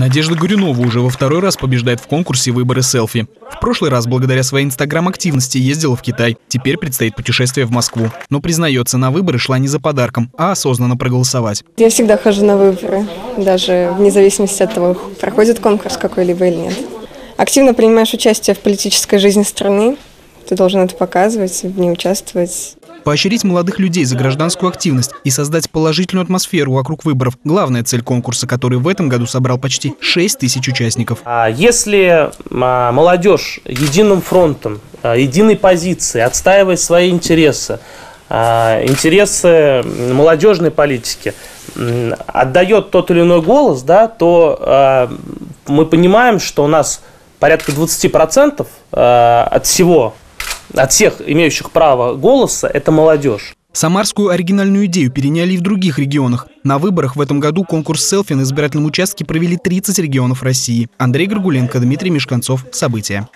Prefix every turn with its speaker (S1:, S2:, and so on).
S1: Надежда Горюнова уже во второй раз побеждает в конкурсе «Выборы селфи». В прошлый раз благодаря своей инстаграм-активности ездила в Китай. Теперь предстоит путешествие в Москву. Но признается, на выборы шла не за подарком, а осознанно проголосовать.
S2: Я всегда хожу на выборы, даже вне зависимости от того, проходит конкурс какой-либо или нет. Активно принимаешь участие в политической жизни страны, ты должен это показывать, в ней участвовать.
S1: Поощрить молодых людей за гражданскую активность и создать положительную атмосферу вокруг выборов – главная цель конкурса, который в этом году собрал почти 6 тысяч участников.
S3: А Если а, молодежь единым фронтом, а, единой позицией отстаивает свои интересы, интересы молодежной политики, отдает тот или иной голос, да, то мы понимаем, что у нас порядка 20% от всего от всех имеющих право голоса, это молодежь.
S1: Самарскую оригинальную идею переняли и в других регионах. На выборах в этом году конкурс селфи на избирательном участке провели 30 регионов России. Андрей Горгуленко, Дмитрий Мешканцов. События.